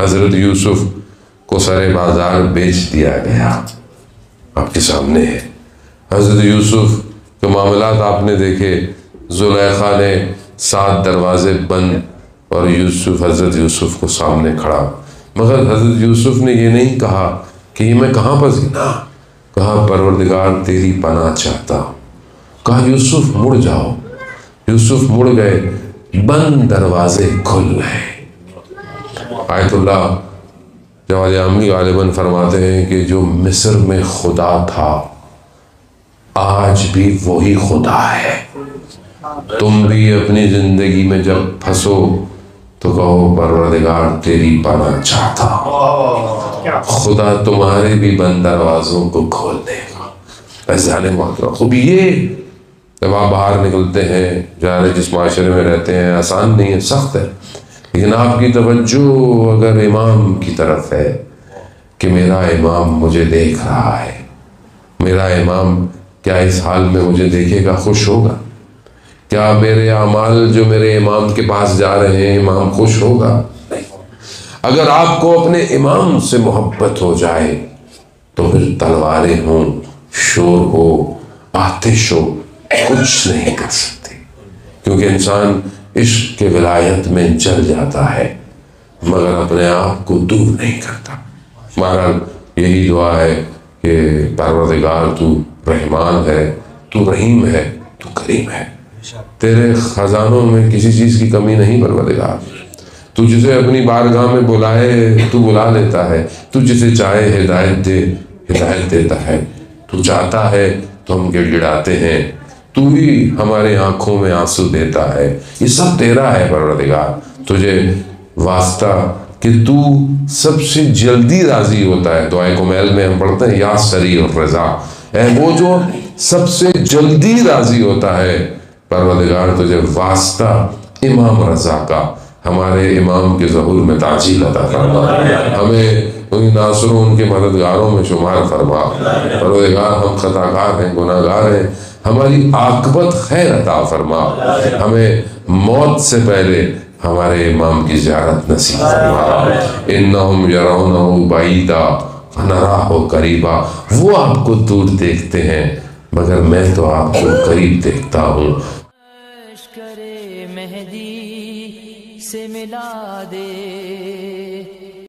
हज़रत यूसुफ को सरे बाज़ार बेच दिया गया। आपके सामने है। हज़रत यूसुफ के मामला आपने देखे। जुलेखा ने सात दरवाजे बंद और यूसुफ हज़रत यूसुफ को सामने खड़ा। मगर हज़रत यूसुफ ने ये नहीं कहा कि ये मैं कहाँ पर जीना? कहा, परवरदिगार, तेरी पना चाहता हूँ। कहा, यूसुफ, मुड़ जाओ। यूसुफ मुड़ गए। बंद दरवाजे खुल गए। आयतुल्ला जवाज आमी गालिबन फरमाते हैं कि जो मिस्र में खुदा था, आज भी वही खुदा है। तुम भी अपनी ज़िंदगी में जब फंसो तो कहो, परवरदिगार, तेरी पना चाहता खुदा तुम्हारे भी बंद दरवाजों को खोल देगा। खूब ये, जब आप बाहर निकलते हैं जाने जिस माशरे में रहते हैं, आसान नहीं है, सख्त है। लेकिन आपकी तवज्जो अगर इमाम की तरफ़ है कि मेरा इमाम मुझे देख रहा है, मेरा इमाम क्या इस हाल में मुझे देखेगा, खुश होगा? क्या मेरे अमाल जो मेरे इमाम के पास जा रहे हैं, इमाम खुश होगा? अगर आपको अपने इमाम से मोहब्बत हो जाए तो फिर तलवारें हों, शोर हो आतिश हो कुछ नहीं कर सकते। क्योंकि इंसान इश्क के विलायत में जल जाता है, मगर अपने आप को दूर नहीं करता। बहरहाल यही दुआ है कि परवरदिगार, तू रहमान है, तू रहीम है, तू करीम है। तेरे खजानों में किसी चीज़ की कमी नहीं परवरदिगार। तू जिसे अपनी बारगाह में बुलाए, तू बुला लेता है। तू जिसे चाहे हिदायत दे, हिदायत देता है। तू चाहता है तो हम गिड़गिड़ाते हैं तू ही हमारे आँखों में आँसू देता है। ये सब तेरा है, परवरदिगार। तुझे वास्ता कि तू सबसे जल्दी राज़ी होता है। दुआए कुमैल में हम पढ़ते हैं, या सरी और रजा। है वो जो सबसे जल्दी राज़ी होता है, परवरदिगार, तुझे वास्ता इमाम रजा का। हमारे इमाम के जहूर में ताजील अदा फरमा। हमें उन नासरों उनके मददगारों में शुमार फरमा। परवरदिगार, हम खताकार हैं गुनागार हैं। हमारी आकबत खैर अता फरमा। हमें मौत से पहले हमारे इमाम की ज्यारत नसीब फरमा। इन यरौन बाईदा हो करीबा। वो आपको दूर देखते हैं, मगर मैं तो आपको करीब देखता हूँ। मेहदी से मिला दे।